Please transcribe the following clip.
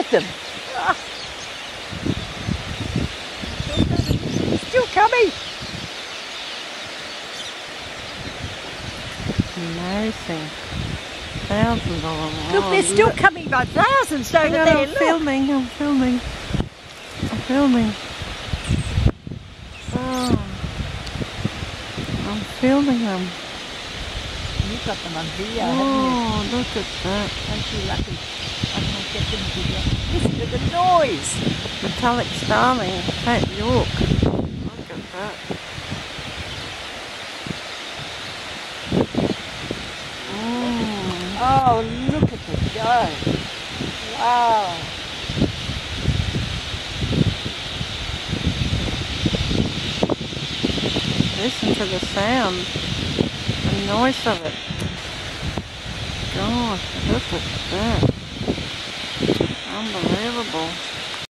at them. Ah. Still coming. Amazing. Thousands of them. Look, Oh, they're still coming by thousands over on, there. I'm Look. filming, I'm filming. I'm filming. Oh. I'm filming them. You've got them on video, haven't you? Look at that. Aren't you lucky? I can't get them video. Listen to the noise. Metallic starling, Cape York. Look at that. Mm. Oh, look at the go. Wow. Listen to the sound, the noise of it. Gosh, look at that. Unbelievable.